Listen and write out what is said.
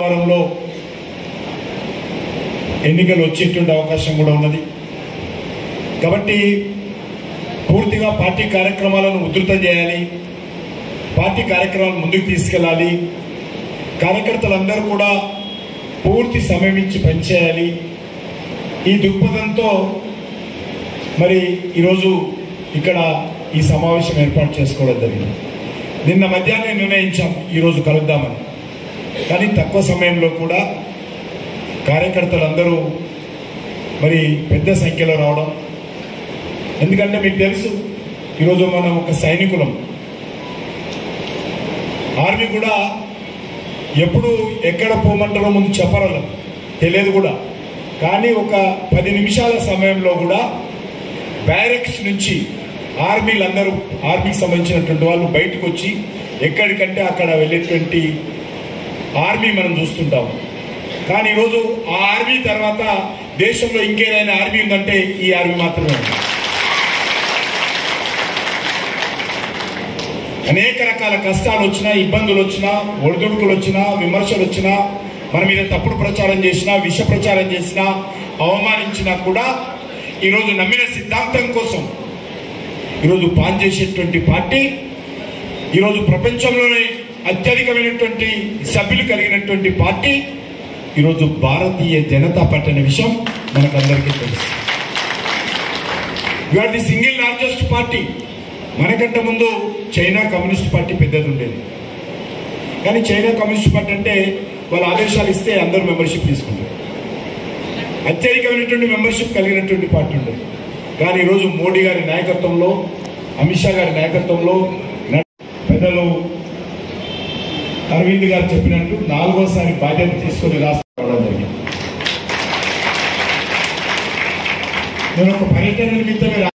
వారంలో ఎన్నికలు వచ్చేటువంటి అవకాశం కూడా ఉన్నది. కాబట్టి పూర్తిగా పార్టీ కార్యక్రమాలను ఉధృతం చేయాలి. పార్టీ కార్యక్రమాలను ముందుకు తీసుకెళ్ళాలి. కార్యకర్తలందరూ కూడా పూర్తి సమయం ఇచ్చి పనిచేయాలి. ఈ దృక్పథంతో మరి ఈరోజు ఇక్కడ ఈ సమావేశం ఏర్పాటు చేసుకోవడం జరిగింది. నిన్న మధ్యాహ్నం నిర్ణయించాం ఈరోజు కలుద్దామని. కానీ తక్కువ సమయంలో కూడా కార్యకర్తలందరూ మరి పెద్ద సంఖ్యలో రావడం. ఎందుకంటే మీకు తెలుసు ఈరోజు మనం ఒక సైనికులం. ఆర్మీ కూడా ఎప్పుడు ఎక్కడ పోమంటారో ముందు చెప్పరాల తెలియదు కూడా. కానీ ఒక పది నిమిషాల సమయంలో కూడా బ్యారెక్స్ నుంచి ఆర్మీలందరూ ఆర్మీకి సంబంధించినటువంటి వాళ్ళు బయటకు వచ్చి ఎక్కడికంటే అక్కడ వెళ్ళేటువంటి ఆర్మీ మనం చూస్తుంటాం. కానీ ఈరోజు ఆ ఆర్మీ తర్వాత దేశంలో ఇంకేదైనా ఆర్మీ ఉందంటే ఈ ఆర్మీ మాత్రమే. అనేక రకాల కష్టాలు వచ్చినా ఇబ్బందులు వచ్చినా ఒడిదుడుకులు వచ్చినా విమర్శలు వచ్చినా మన మీద తప్పుడు ప్రచారం చేసినా విష ప్రచారం చేసినా అవమానించినా కూడా ఈరోజు నమ్మిన సిద్ధాంతం కోసం ఈరోజు పనిచేసేటువంటి పార్టీ ఈరోజు ప్రపంచంలోనే అత్యధికమైనటువంటి సభ్యులు కలిగినటువంటి పార్టీ ఈరోజు భారతీయ జనతా పార్టీ అనే విషయం మనకందరికీ తెలుసు. Are the single largest party మనకంటే ముందు చైనా కమ్యూనిస్ట్ పార్టీ పెద్దది ఉండేది. కానీ చైనా కమ్యూనిస్ట్ పార్టీ అంటే వాళ్ళ ఆదేశాలు ఇస్తే అందరూ మెంబర్షిప్ తీసుకుంటారు. అత్యధికమైనటువంటి మెంబర్షిప్ కలిగినటువంటి పార్టీ ఉండేది. కానీ ఈరోజు మోడీ గారి నాయకత్వంలో అమిత్ షా గారి నాయకత్వంలో పెద్దలు అరవింద్ గారు చెప్పినట్టు నాలుగోసారి బాధ్యత తీసుకొని రాష్ట్రం జరిగింది. నేను ఒక పర్యటన నిమిత్తమే